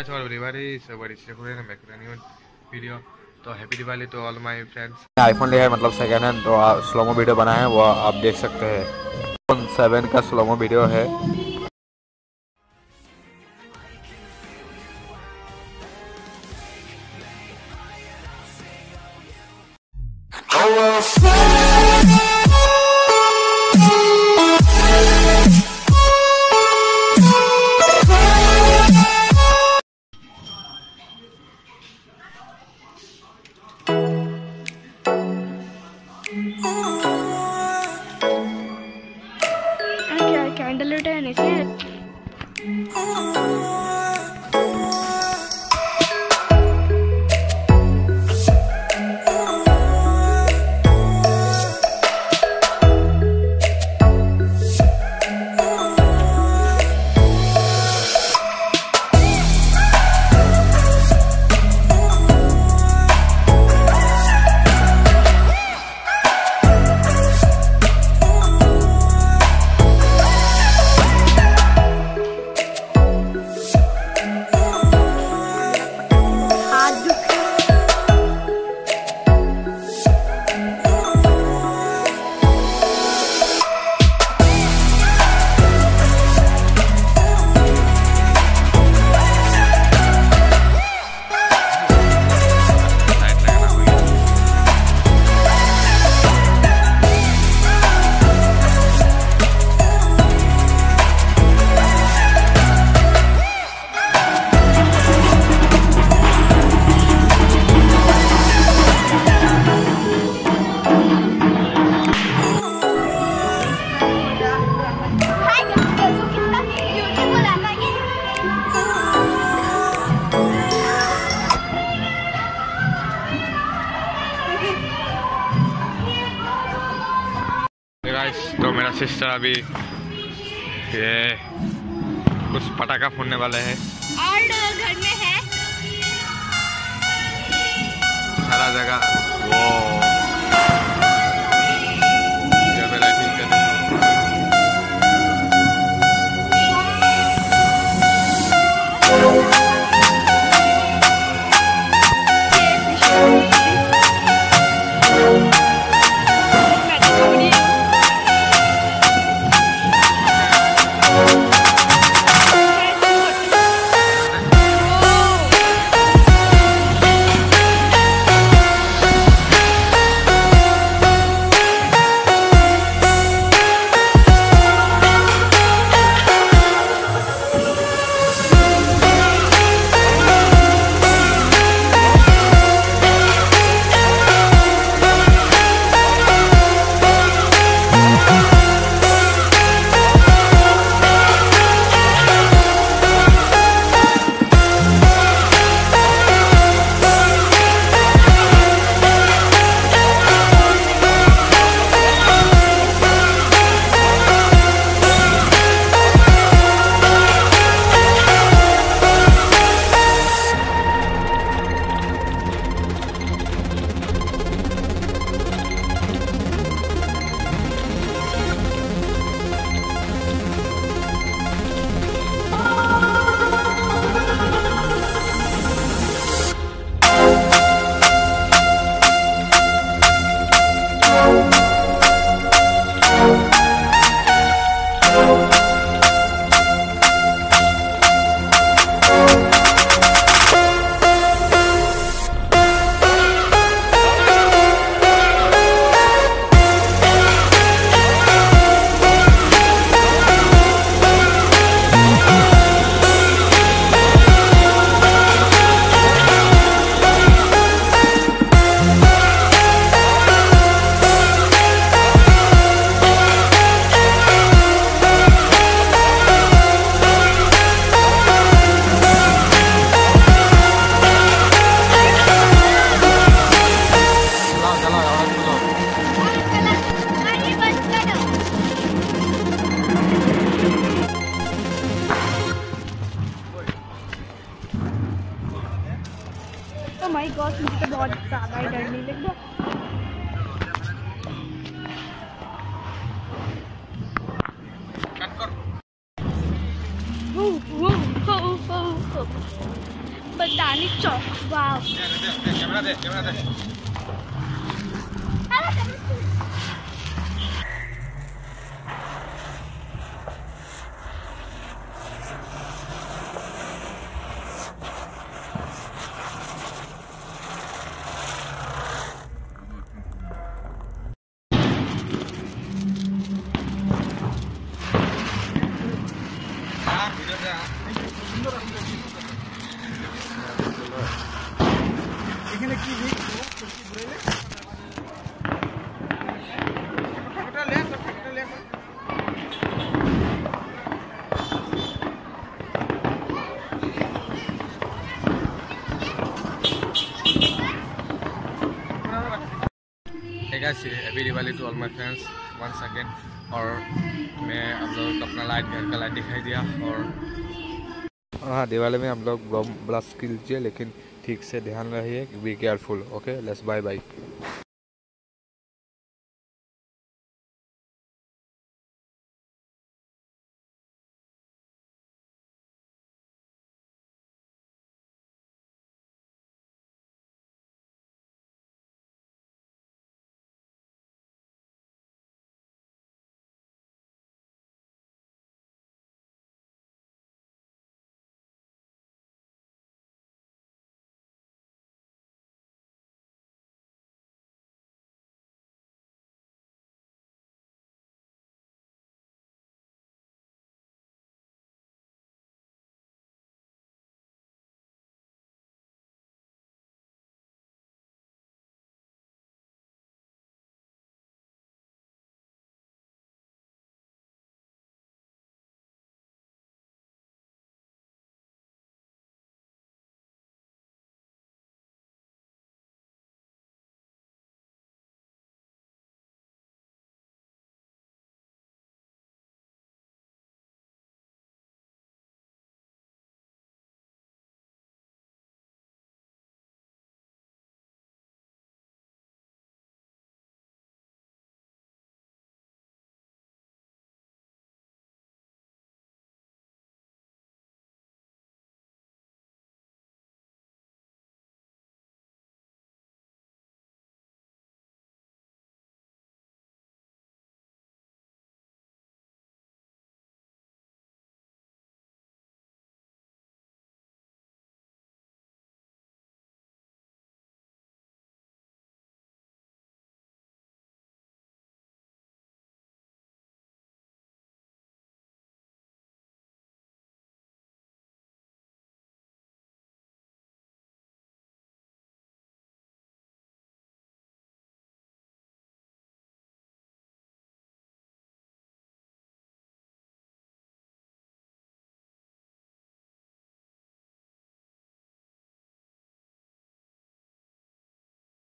Guys, all everybody, so what is Shekure and back with a new video. तो happy Diwali to all my friends iPhone लिया है मतलब second hand तो slomo video बनाए हैं वो आप देख सकते हैं। आईफोन सेवन का स्लोमो वीडियो है। क्या गाइस तो मेरा सिस्टर अभी ये कुछ पटाखा फोड़ने वाले हैं। और घर में है। सारा जगह वो माय गॉड मुझे तो बहुत ज़्यादा ही डर नहीं लग रहा वो वो वो वो बतानी चौक वाह कैमरा दे कैमरा दे। Hey guys, happy Diwali to all my friends once again और मैं आप लोगों को अपना लाइट घर का लाइट दिखाई दिया और हाँ दिवाली में हम लोग बम ब्लास्ट कीजिए, लेकिन ठीक से ध्यान रहिए be careful okay let's bye bye